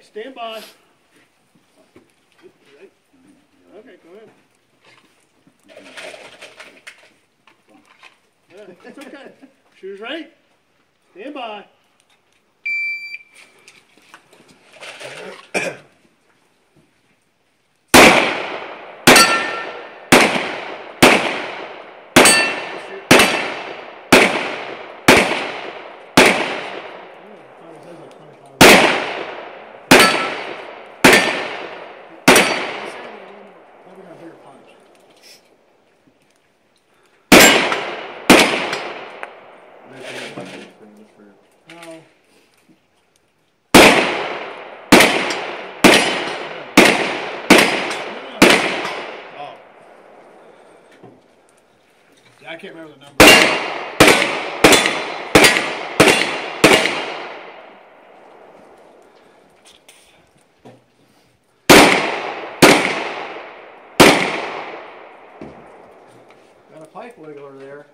Stand by. Okay, go ahead. Yeah, it's okay. Shoes ready? Stand by. Yeah, I can't remember the number. Got a pipe wiggler there.